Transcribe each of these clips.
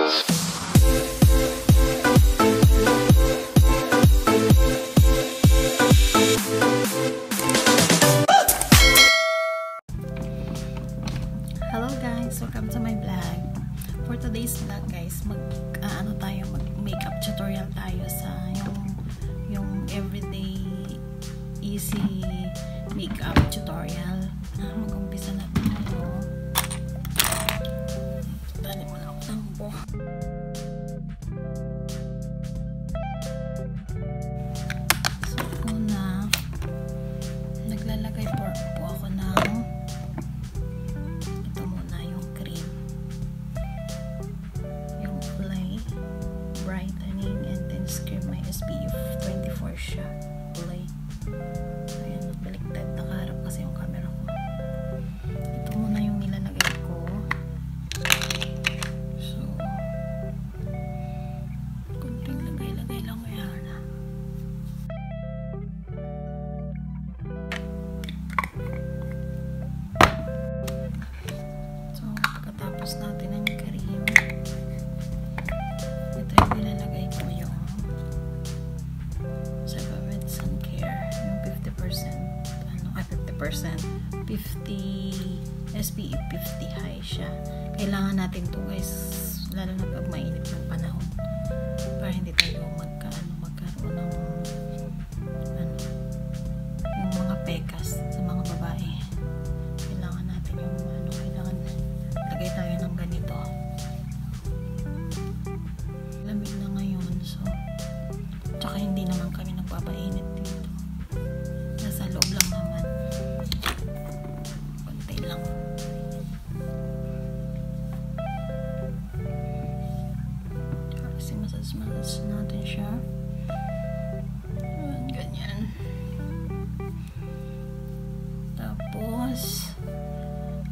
Hello guys! Welcome to my vlog. For today's vlog guys, mag ah, ano tayo, mag makeup tutorial tayo sa yung yung everyday easy makeup tutorial. Ah, mag-umpisa natin ito. Natin ng cream, ito yung nilalagay ko yung Sebamed Sun Care, yung 50%, ano, ay 50%, 50, SPF 50 high siya. Kailangan natin to guys, lalo na pag mainit ng panahon, para hindi tayo magka, ano, magkaroon ng, Masas-masas natin siya. Ganyan. Tapos,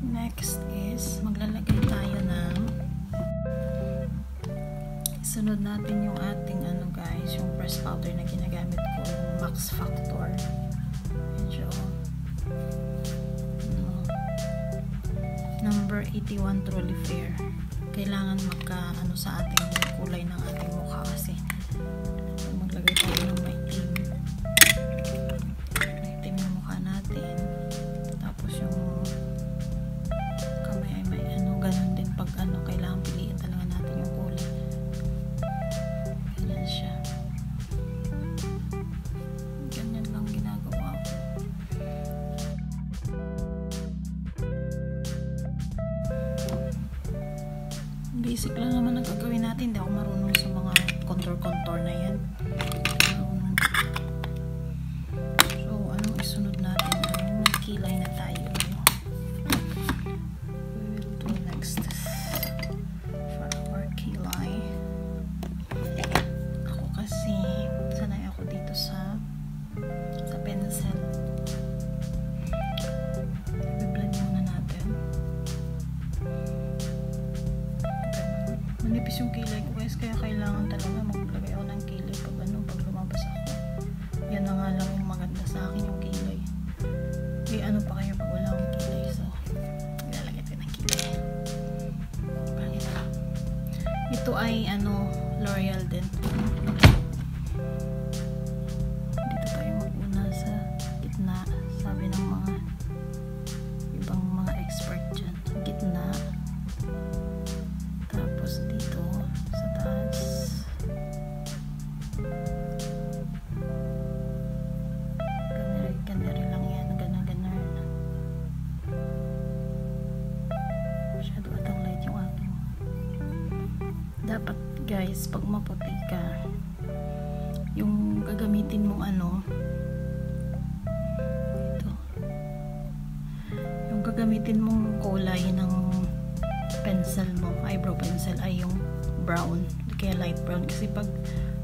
next is, maglalagay tayo ng sunod natin yung ating ano guys, yung press powder na ginagamit ko, yung Max Factor. Medyo, ano, number 81 Truly Fair. Kailangan magka, ano sa ating kulay ng ating mukha kasi. Basic lang naman ang gagawin natin. Hindi ako marunong sa mga contour-contour na yan. Manipis yung kilay ko guys, kaya kailangan talaga maglagay ako ng kilay pag ano, pag lumabas ako. Yan na nga lang yung maganda sa akin yung kilay. Eh, ano pa kayo pag wala akong kilay, so ilalagay ko ng kilay. Ito ay ano, L'Oreal din. Dapat guys, pag maputi ka, yung gagamitin mong ano, ito, yung gagamitin mong kulay ng pencil mo, eyebrow pencil ay yung brown, kaya light brown. Kasi pag,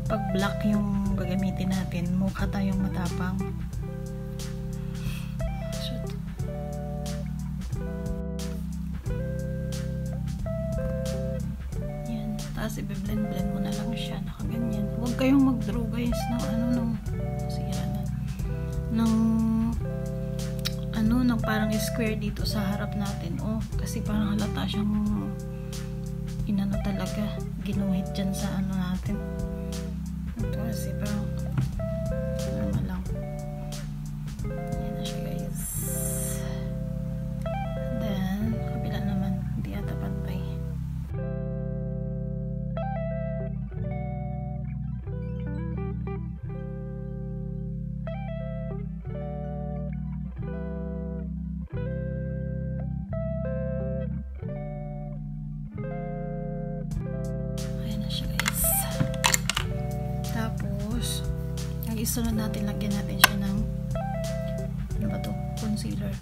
pag black yung gagamitin natin, mukha tayong matapang. Tapos, ibe-blend-blend mo na lang siya. Nakaganyan. Huwag kayong mag-draw guys ng ano, ng sira na. Ng ano, ng parang square dito sa harap natin. Oh, kasi parang halata siyang inano talaga. Ginuhit dyan sa ano natin. Ito kasi parang isunod natin, lagyan natin siya ng ano ba to? Concealer.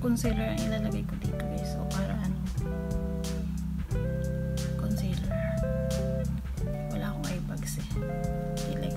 Concealer ang ilalagay ko dito guys. So, para ano? Concealer. Wala akong eyebags eh. Hindi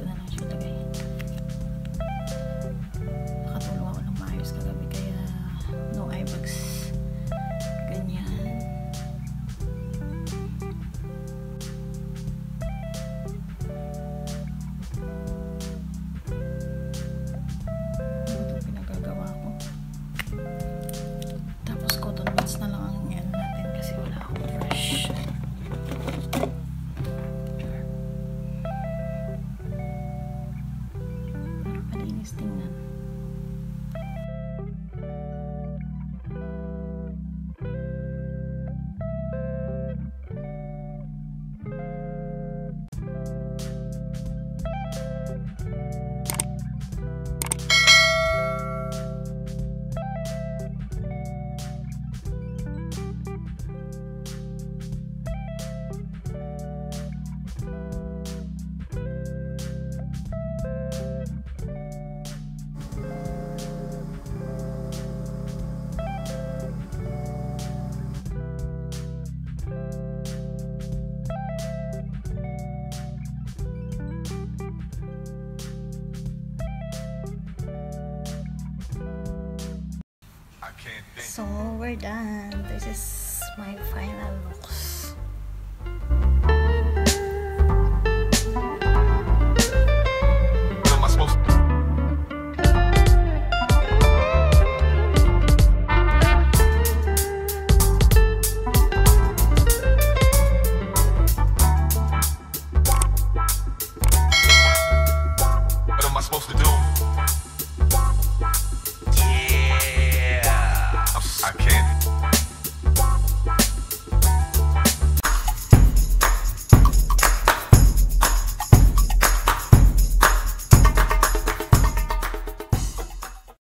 So we're done. This is my final looks.